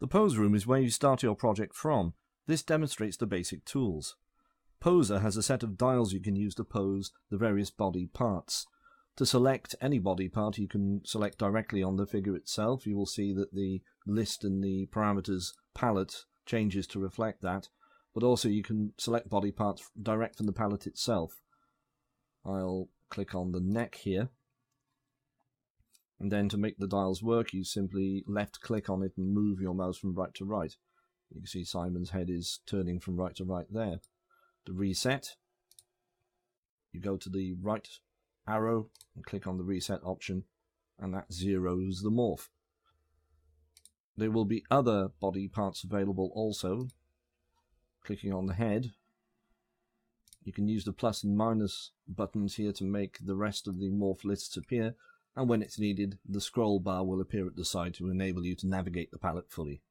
The pose room is where you start your project from. This demonstrates the basic tools. Poser has a set of dials you can use to pose the various body parts. To select any body part, you can select directly on the figure itself. You will see that the list and the parameters palette changes to reflect that, but also you can select body parts direct from the palette itself. I'll click on the neck here. And then to make the dials work, you simply left click on it and move your mouse from right to right. You can see Simon's head is turning from right to right there. To reset, you go to the right arrow and click on the reset option and that zeroes the morph. There will be other body parts available also. Clicking on the head, you can use the plus and minus buttons here to make the rest of the morph lists appear and when it's needed the scroll bar will appear at the side to enable you to navigate the palette fully.